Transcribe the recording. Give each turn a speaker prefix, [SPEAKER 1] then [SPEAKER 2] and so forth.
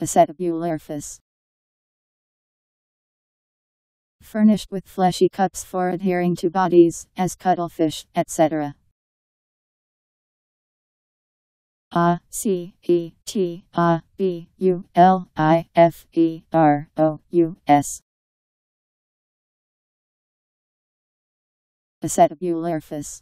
[SPEAKER 1] Acetabuliferous. Furnished with fleshy cups for adhering to bodies, as cuttlefish, etc. A C E T A B U L I F E R O U S. Acetabuliferous.